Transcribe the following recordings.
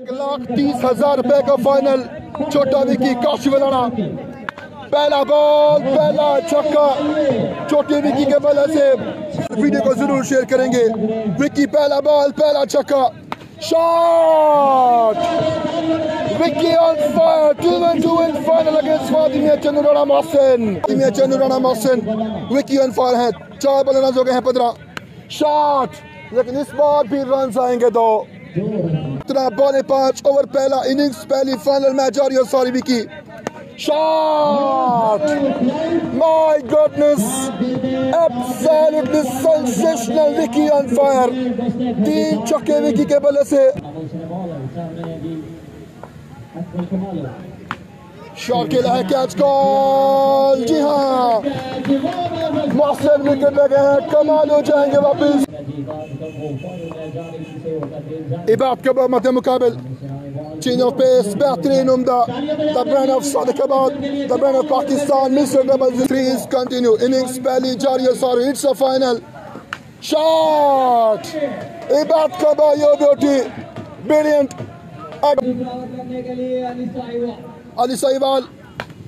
ایک لاکھ تیس ہزار روپے کا فائنل، چھوٹا وکی کاشی ولانا پہلا بال، پہلا چھکا۔ چھوٹی وکی کے بلے سے ویڈیو کو ضرور شیئر کریں گے۔ وکی پہلا بال، پہلا چھکا۔ Shot! Vicky on fire, two one two one final against Fatimiya Chandar Rana Mohsin. Fatimiya Chandar Rana Mohsin, Vicky on fire ہے چار بال رنز ہو گئے ہیں پندرہ۔ شاٹ! لیکن اس بار بھی رنز آئیں گے دو۔ اتنا بالے پانچ اوور پہلا اننگز، پہلی فائنل میچ جاری اور ساری بھی کی shot! My goodness absolutely sensational Vicky on fire تین چکے وکی کے بلے سے۔ شاٹ کے لیے کیچ کال جی ہاں! محسن وکٹ لگے ہیں، کمال ہو جائیں گے واپس۔ Ibab Kabab Matem Mukabil. Change of pace, Beatrice Numda, the brand of Sadiq Abad, the brand of Pakistan, Mr. Double continue. Innings Pally Sorry, it's the final. Shot! Ibat Kabab, your beauty. Brilliant. Ali Saival.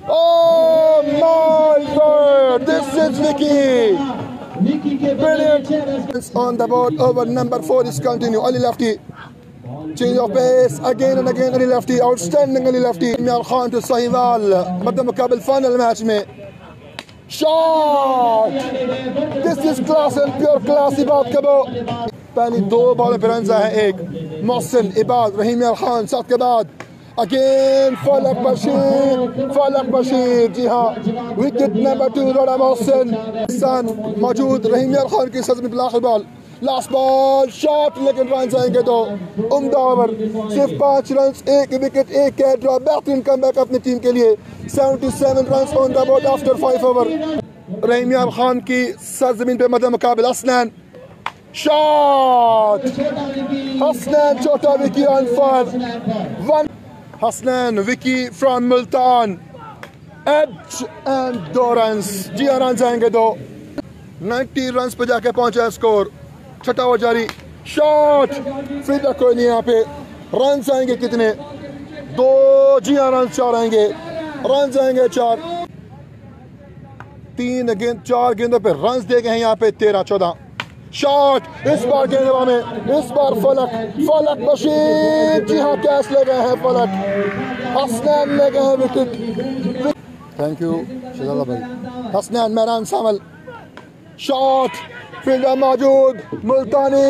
Oh my word! This is Vicky! Brilliant. It's on the board over number four is continue. Ali Lefty. Change of pace again and again Ali Lefty. Outstanding Ali Lefty. Imran Khan to Sahiwal. مدى مقابل final match میں Shot! This is class and pure class پہلی دو بالوں پہ رنزا ہے ایک محسن عباد رحیم خان ساتھ کے بعد اگین فلک بشیر فلک بشیر جی ہاں وکٹ نمبر ٹو روڑا محسن سن موجود رحیم یار خان کی سزمی بلاخر بال لاسٹ بال شاٹ لیکن رنز آئیں گے دو عمدہ اوور صرف پانچ رنز ایک وکٹ ایک کیٹ ڈرا بہترین کم بیک اپنی ٹیم کے لیے seventy seven runs on the board after five over Rahim Yar Khan کی سرزمین پہ مدہ مقابل اسنان شاٹ حسنان چھوٹا Vicky on fire one Hasnan Vicky from Multan. Edge and do runs. جی ہاں رنز آئیں گے دو. نائنٹی رنز پہ جا کے پہنچا ہے سکور. چھٹا ہوا جاری. شاٹ! فیلڈر کوئی نہیں یہاں پہ. رنز آئیں گے کتنے؟ دو. جی ہاں رنز چار آئیں گے. رنز آئیں گے چار. تین گیند چار گیندوں پہ رنز دے گئے ہیں یہاں پہ تیرہ، چودہ. شاٹ، اس بار گیندوا میں اس بار فلک فلک بشیر جی ہاں کیس لے گئے ہیں فلک۔ حسنین لے گئے ہیں وکٹ تھینک یو شہزاد اللہ بھائی۔ حسنین میران سامل۔ شاٹ، فیلڈر موجود، ملتانی۔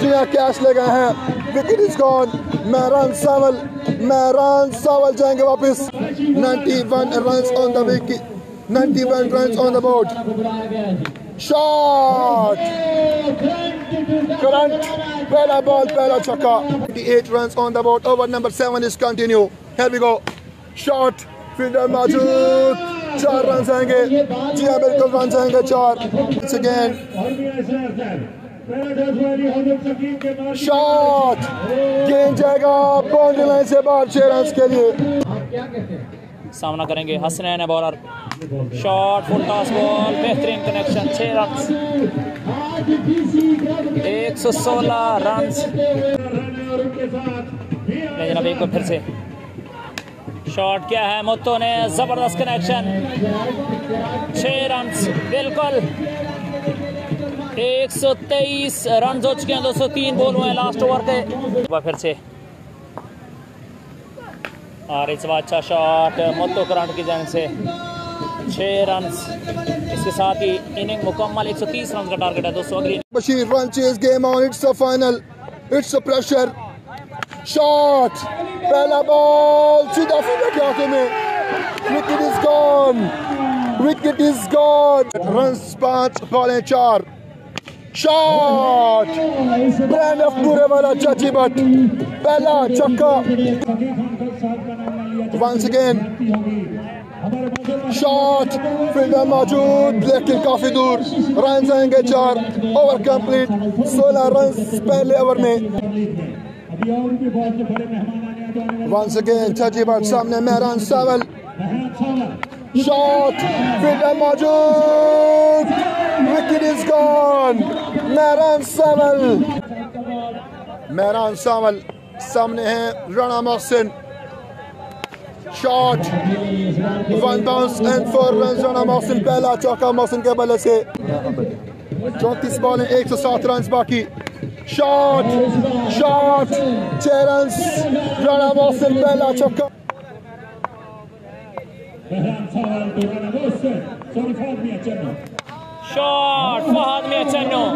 جی ہاں کیس لے گئے ہیں۔ Wicket is gone Mehran Samil Mehran سامل جائیں گے واپس۔ Ninety one runs on the wicket ninety one runs on the board shot current پہلا بال پہلا چھکا 88 runs on the board. Over number 7 is continue. Here we go. Shot. Fielder موجود چار runs آئیں گے جی ہاں بالکل رنز آئیں گے چار once again. شاٹ گیند جائے گا باؤنڈری لائن سے باہر چھ رنز کے لیے سامنا کریں گے Hasnain bowler shot full toss ball بہترین کنیکشن چھ رنز ایک سو سولہ رنز جناب ایک پھر سے شاٹ کیا ہے متو نے زبردست کنیکشن چھ رنز بالکل ایک سو تیئیس رنز ہو چکے ہیں دو سو تین بول ہوئے لاسٹ اوور کے پھر سے اور اس بار اچھا شاٹ متو کرانٹ کی جانب سے چھ رنز اس کے ساتھ ہی اننگ مکمل ایک سو تیس رنز کا ٹارگٹ ہے دوستوں اگلی Bashir run chase game on. It's a final. It's a pressure. Shot. پہلا بال سیدھا فیلڈر کے ہاتھوں میں. Wicket is gone wicket is gone runs پانچ، بالیں چار. شاٹ برین آف پورے والا چاچی بٹ پہلا چکا ونس اگین شاٹ فیلڈر موجود لیکن کافی دور رنز آئیں گے چار اوور کمپلیٹ سولہ رنز پہلے اوور میں ونس اگین چاچی بٹ سامنے مہران ساول شاٹ فیلڈر موجود wicket is gone Mehran Sawal Mehran Saval سامنے ہیں Rana Mohsin shot one bounce and four, runs Rana Mohsin پہلا، چوکا، محسن کے بلے سے۔ چونتیس بالیں، ایک سو سات رنز باقی۔ شاٹ شاٹ، چھ رنز رانا محسن پہلا، چوکا۔ شاٹ، فہد میں چنو۔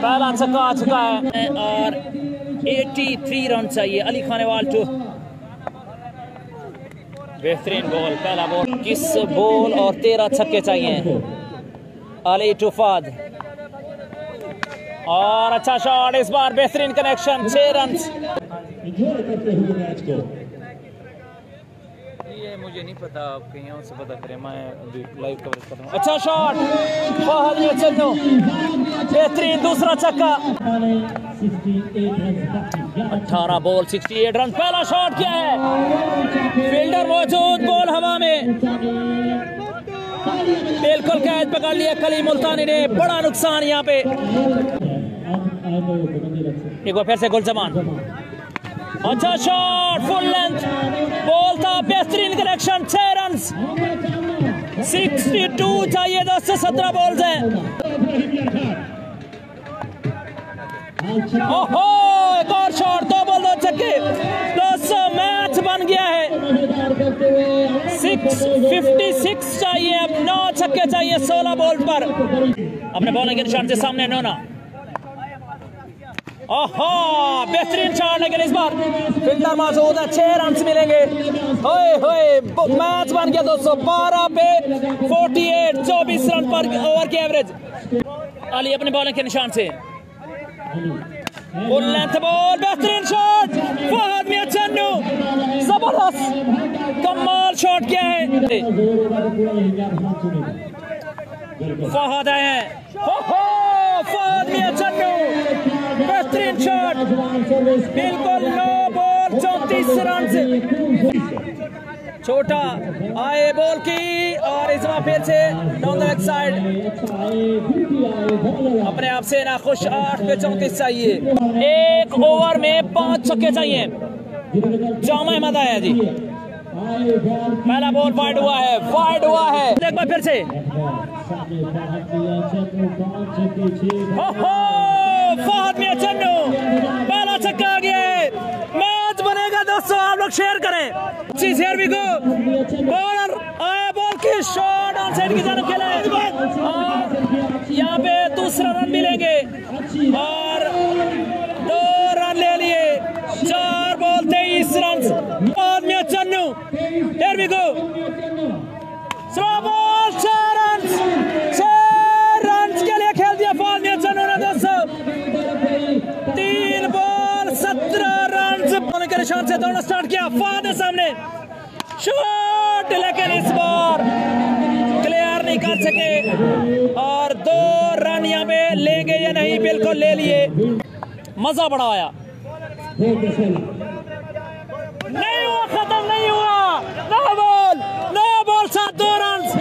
پہلا چھکا آ چکا ہے۔ اور ایٹی تھری رن چاہیے۔ علی خان وال ٹو بہترین بول پہلا بول کس بول اور تیرہ چھکے چاہیے؟ علی ٹوفاد اور اچھا شاٹ، اس بار بہترین کنیکشن چھ رنز مجھے نہیں پتا، آپ کہیں اور سے پتا کریں، میں لائیو کوریج کر رہا ہوں۔ اچھا شاٹ فہد میں چنو بہترین دوسرا چکا۔ اٹھارہ بول سکسٹی ایٹ رن پہلا شاٹ کیا ہے؟ فیلڈر موجود بول ہوا میں۔ بالکل قید پکڑ لیا کلی ملتانی نے۔ بڑا نقصان یہاں پہ۔ ایک بار پھر سے گل زمان اچھا شاٹ فل لینتھ تھا بہترین کنیکشن چھ رنز سکسٹی ٹو چاہیے دس سے سترہ بولز ہیں اوہو ایک اور شاٹ دو بول دو چکے دو میچ بن گیا ہے سکس ففٹی سکس چاہیے اب نو چھکے چاہیے سولہ بول پر اپنے بالنگ کے نشان سے سامنے نونا اوہو بہترین شاٹ لیکن اس بار فلٹر موجود ہے چھ رنز ملیں گے ہوئے ہوئے میچ بن گیا دو سو بارہ پہ فورٹی ایٹ چوبیس رن پر اوور کی ایوریج علی اپنے بالنگ کے نشان سے فل لینتھ بال بہترین شاٹ فہد میں چنو زبردست کمال شاٹ کیا ہے فہد آئے ہیں فہد میں چنو بہترین شاٹ بالکل نو بال، چونتیس رن سے چھوٹا آئے بال کی اور اس بار پھر سے ڈاؤن دا سائڈ اپنے آپ سے ناخوش، آٹھ پہ چونتیس چاہیے۔ ایک اوور میں پانچ چھکے چاہیے۔ جامع احمد آیا جی۔ پہلا بال وائڈ ہوا ہے وائڈ ہوا ہے۔ ایک بار پھر سے۔ فہد میں چنو پہلا چھکا آ گیا ہے میچ بنے گا دوستوں آپ لوگ شیئر کریں۔ جی، اچھی شیئر بھی گو۔ بولر آئے بال کی شاٹ آن سائڈ کی جانب کھیلا ہے اور یہاں پہ دوسرا رن ملیں گے۔ اور سکے اور دو رن یہاں پہ لیں گے یا نہیں، بالکل لے لیے۔ مزہ بڑا آیا۔ نہیں ہوا، ختم نہیں ہوا۔ نہ بول نہ بول ساتھ دو رنز۔